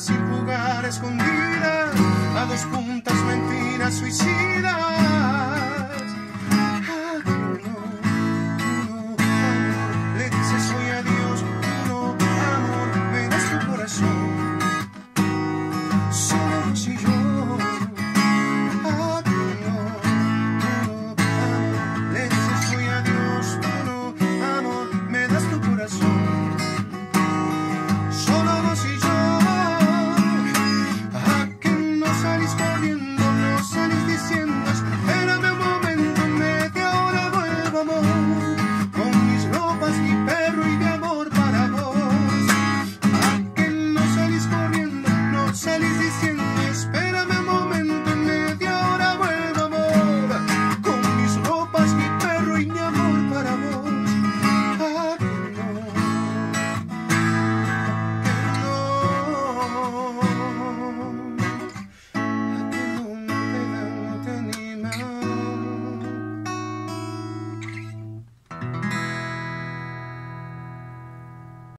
lugar escondida, a dos puntas mentiras suicidas. Ah, uno, uno, amor, le dices hoy adiós, uno, amor, me das tu corazón. Solo vos y yo.